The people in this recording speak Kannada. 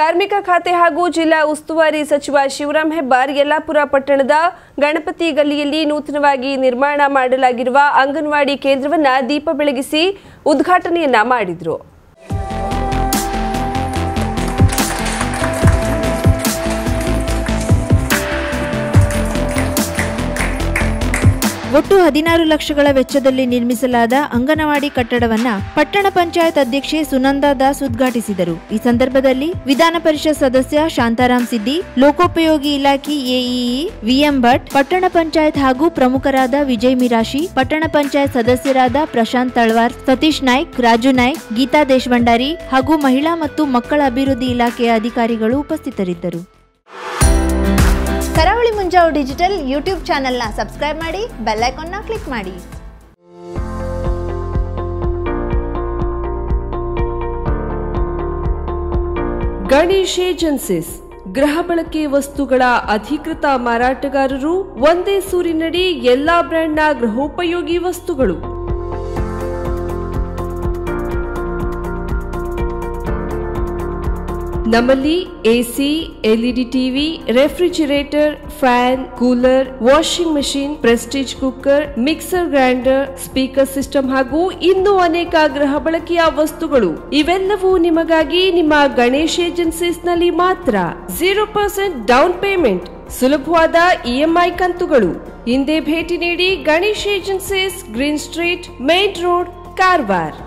ಕಾರ್ಮಿಕ ಖಾತೆ ಹಾಗೂ ಜಿಲ್ಲಾ ಉಸ್ತುವಾರಿ ಸಚಿವ ಶಿವರಾಮ್ ಹೆಬ್ಬಾರ್ ಯಲ್ಲಾಪುರ ಪಟ್ಟಣದ ಗಣಪತಿ ಗಲ್ಲಿಯಲ್ಲಿ ನೂತನವಾಗಿ ನಿರ್ಮಾಣ ಮಾಡಲಾಗಿರುವ ಅಂಗನವಾಡಿ ಕೇಂದ್ರವನ್ನು ದೀಪ ಬೆಳಗಿಸಿ ಉದ್ಘಾಟನೆಯನ್ನ ಮಾಡಿದ್ರು. ಒಟ್ಟು ಹದಿನಾರು ಲಕ್ಷಗಳ ವೆಚ್ಚದಲ್ಲಿ ನಿರ್ಮಿಸಲಾದ ಅಂಗನವಾಡಿ ಕಟ್ಟಡವನ್ನ ಪಟ್ಟಣ ಪಂಚಾಯತ್ ಅಧ್ಯಕ್ಷೆ ಸುನಂದಾ ದಾಸ್ ಉದ್ಘಾಟಿಸಿದರು. ಈ ಸಂದರ್ಭದಲ್ಲಿ ವಿಧಾನ ಪರಿಷತ್ ಸದಸ್ಯ ಶಾಂತಾರಾಮ್ ಸಿದ್ದಿ, ಲೋಕೋಪಯೋಗಿ ಇಲಾಖೆ ಎಇಇ ವಿಎಂ ಭಟ್, ಪಟ್ಟಣ ಪಂಚಾಯತ್ ಹಾಗೂ ಪ್ರಮುಖರಾದ ವಿಜಯ್ ಮಿರಾಶಿ, ಪಟ್ಟಣ ಪಂಚಾಯತ್ ಸದಸ್ಯರಾದ ಪ್ರಶಾಂತ್ ತಳ್ವಾರ್, ಸತೀಶ್ ನಾಯ್ಕ್, ರಾಜು ನಾಯ್ಕ್, ಗೀತಾ ದೇಶಭಂಡಾರಿ ಹಾಗೂ ಮಹಿಳಾ ಮತ್ತು ಮಕ್ಕಳ ಅಭಿವೃದ್ಧಿ ಇಲಾಖೆಯ ಅಧಿಕಾರಿಗಳು ಉಪಸ್ಥಿತರಿದ್ದರು. ಕರಾವಳಿ ಮುಂಜಾವು ಡಿಜಿಟಲ್ ಯೂಟ್ಯೂಬ್ ಚಾನೆಲ್ನ ಸಬ್ಸ್ಕ್ರೈಬ್ ಮಾಡಿ, ಬೆಲ್ ಐಕಾನ್ನ ಕ್ಲಿಕ್ ಮಾಡಿ. ಗಣೇಶ್ ಏಜೆನ್ಸಿಸ್, ಗೃಹ ಬಳಕೆ ವಸ್ತುಗಳ ಅಧಿಕೃತ ಮಾರಾಟಗಾರರು ಒಂದೇ ಸೂರಿನಡಿ ಎಲ್ಲಾ ಬ್ರ್ಯಾಂಡ್ನ ಗೃಹೋಪಯೋಗಿ ವಸ್ತುಗಳು. ನಮ್ಮಲ್ಲಿ AC, LED TV, refrigerator, fan, cooler, washing machine, Prestige cooker, mixer grinder, speaker system ಹಾಗೂ ಇನ್ನೂ ಅನೇಕ ಗೃಹ ಬಳಕೆಯ ವಸ್ತುಗಳು. ಇವೆಲ್ಲವೂ ನಿಮಗಾಗಿ ನಿಮ್ಮ ಗಣೇಶ್ ಏಜೆನ್ಸೀಸ್ನಲ್ಲಿ ಮಾತ್ರ ಜೀರೋ ಪರ್ಸೆಂಟ್ ಡೌನ್ ಪೇಮೆಂಟ್, ಸುಲಭವಾದ ಇಎಂಐ ಕಂತುಗಳು. ಹಿಂದೆ ಭೇಟಿ ನೀಡಿ Ganesh agencies, green street, main road, Karwar.